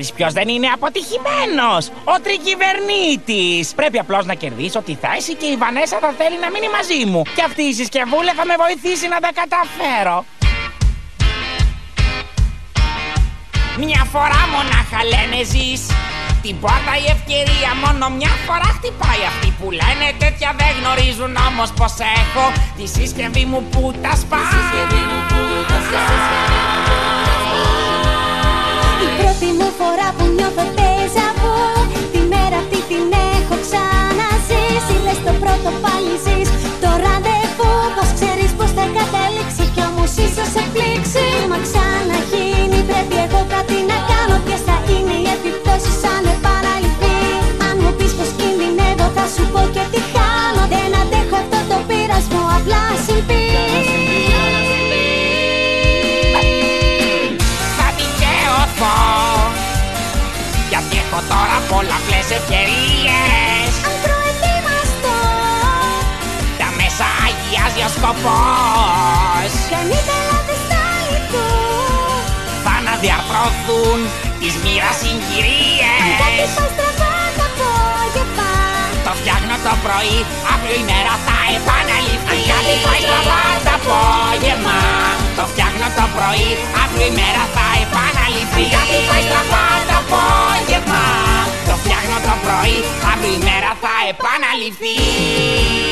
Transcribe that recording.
Ξέρεις ποιος δεν είναι αποτυχημένος; Ο τρικυβερνήτης. Πρέπει απλώς να κερδίσω τη θέση και η Βανέσα θα θέλει να μείνει μαζί μου. Και αυτή η συσκευούλα θα με βοηθήσει να τα καταφέρω. Μια φορά μονάχα λένε ζεις. Την πόρτα η ευκαιρία μόνο μια φορά χτυπάει. Αυτοί που λένε τέτοια δεν γνωρίζουν όμως πως έχω. Τη συσκευή μου που τα σπάει πρώτη μου φορά έχω τώρα πολλαπλές ευκαιρίες Αν προετοιμαστώ. Τα μέσα αγιάζει ο σκοπός. Καλύτερα δεν στα λυθώ Θα αναδιαρθρωθούν τις μοίρας Αν κάτι συγκυρίες πάει στραβά το απόγευμα Το φτιάχνω το πρωί, αύριο η μέρα θα επαναληφθεί. Αν κάτι πάει στραβά το απόγευμα. Το φτιάχνω το πρωί, αύριο η μέρα θα επαναληφθεί. Αν κάτι πάει στραβά το απόγευμα Το φτιάχνω το πρωί, αύριο η μέρα θα επαναληφθεί